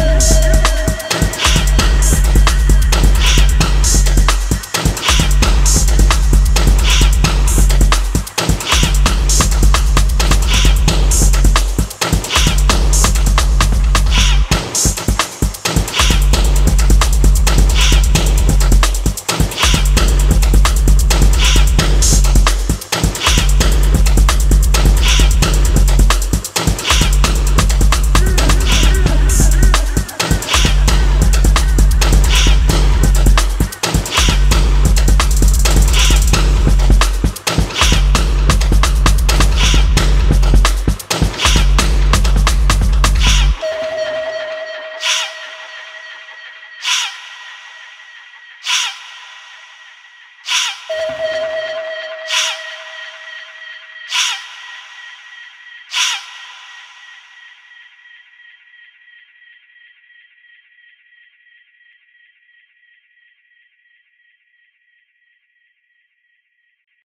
Yes. you